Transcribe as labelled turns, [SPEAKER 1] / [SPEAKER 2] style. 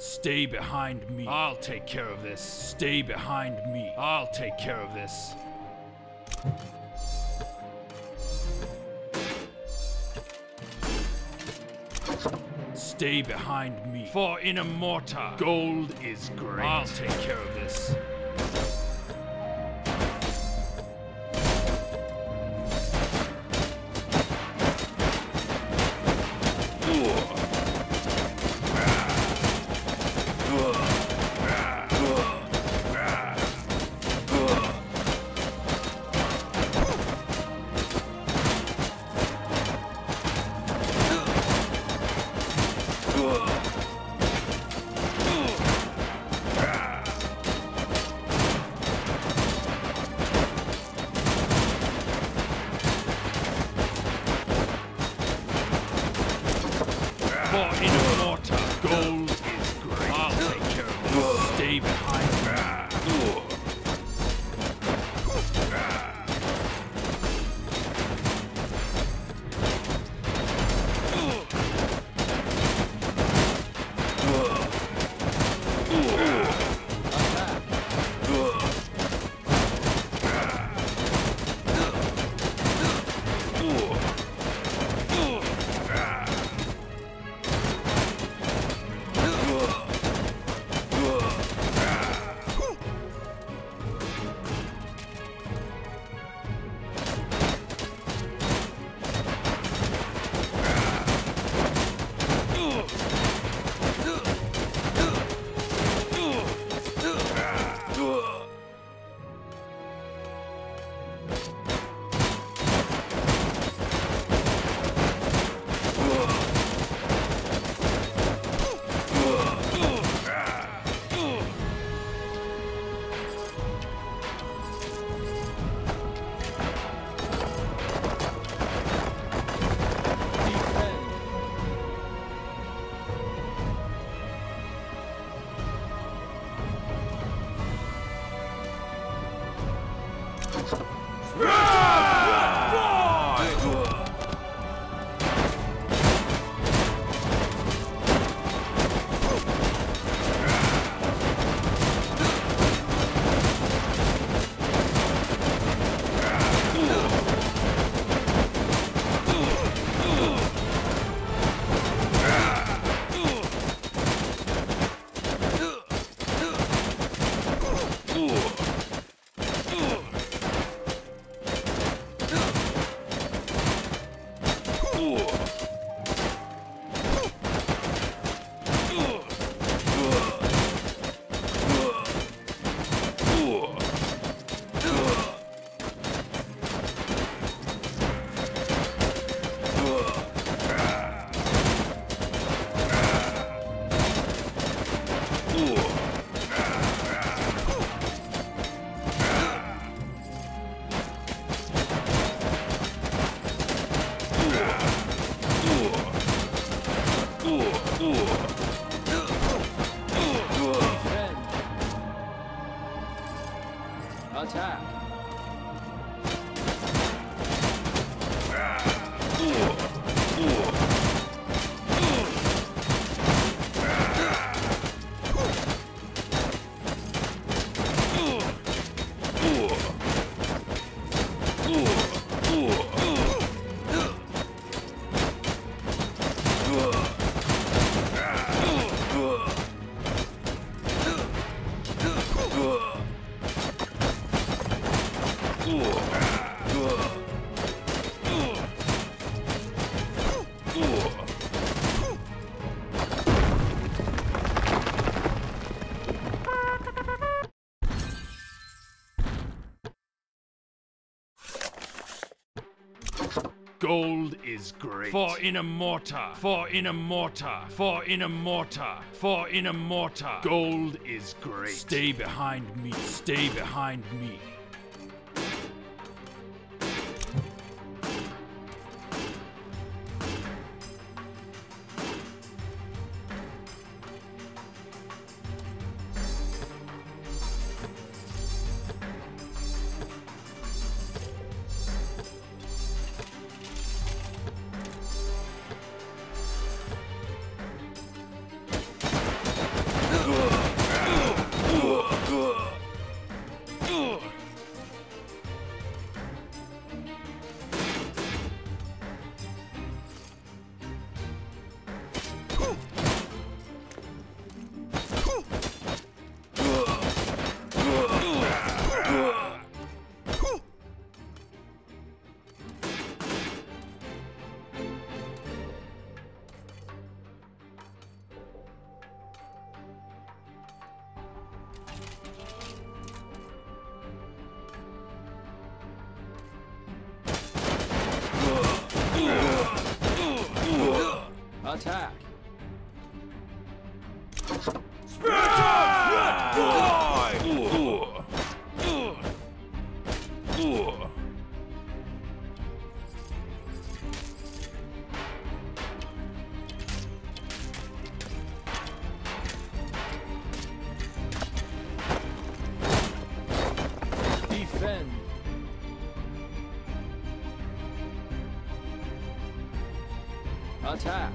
[SPEAKER 1] Stay behind me. I'll take care of this. Stay behind me. I'll take care of this. Stay behind me. For Inamorta, gold is great. I'll take care of this. For Inamorta, gold
[SPEAKER 2] Attack.
[SPEAKER 1] Gold is great. For Inamorta, for Inamorta, for Inamorta, for Inamorta. Gold is great. Stay behind me. Stay behind me.
[SPEAKER 2] Attack! Defend. Attack.